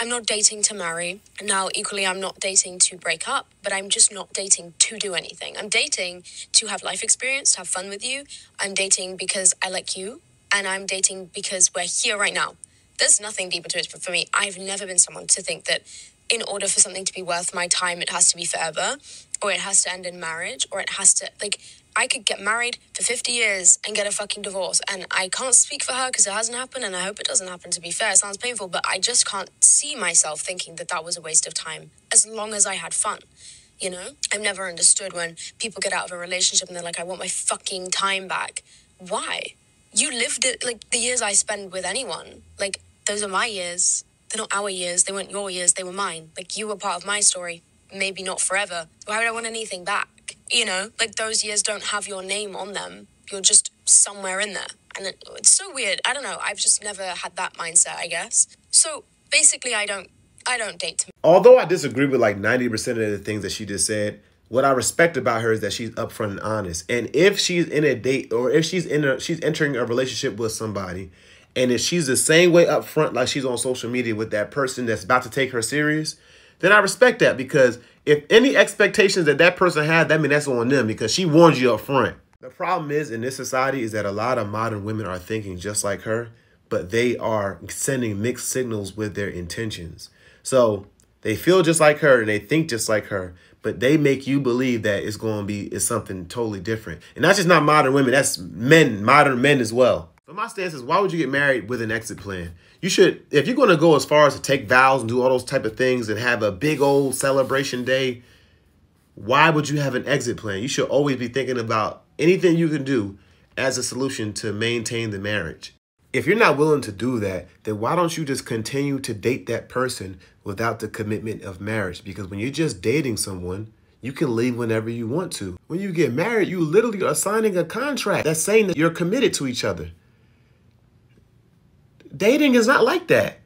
I'm not dating to marry. Now, equally, I'm not dating to break up, but I'm just not dating to do anything. I'm dating to have life experience, to have fun with you. I'm dating because I like you, and I'm dating because we're here right now. There's nothing deeper to it but for me. I've never been someone to think that in order for something to be worth my time, it has to be forever, or it has to end in marriage, or it has to, like, I could get married for 50 years and get a fucking divorce. And I can't speak for her because it hasn't happened, and I hope it doesn't happen, to be fair. It sounds painful, but I just can't see myself thinking that that was a waste of time as long as I had fun. You know? I've never understood when people get out of a relationship and they're like, I want my fucking time back. Why? You lived it, like, the years I spend with anyone. Like, those are my years. They're not our years. They weren't your years. They were mine. Like, you were part of my story. Maybe not forever. Why would I want anything back? You know, like those years don't have your name on them. You're just somewhere in there. And it, it's so weird. I don't know. I've just never had that mindset, I guess. So basically, I don't. I don't date Although I disagree with like 90% of the things that she just said, what I respect about her is that she's upfront and honest. And if she's in a date or if she's in a she's entering a relationship with somebody and if she's the same way up front, like she's on social media with that person that's about to take her serious, then I respect that because if any expectations that that person had, that means that's on them because she warned you up front. The problem is in this society is that a lot of modern women are thinking just like her, but they are sending mixed signals with their intentions. So they feel just like her and they think just like her, but they make you believe that it's going to be is something totally different. And that's just not modern women, that's men, modern men as well. My stance is why would you get married with an exit plan? You should, if you're going to go as far as to take vows and do all those type of things and have a big old celebration day, why would you have an exit plan? You should always be thinking about anything you can do as a solution to maintain the marriage. If you're not willing to do that, then why don't you just continue to date that person without the commitment of marriage? Because when you're just dating someone, you can leave whenever you want to. When you get married, you literally are signing a contract that's saying that you're committed to each other. Dating is not like that.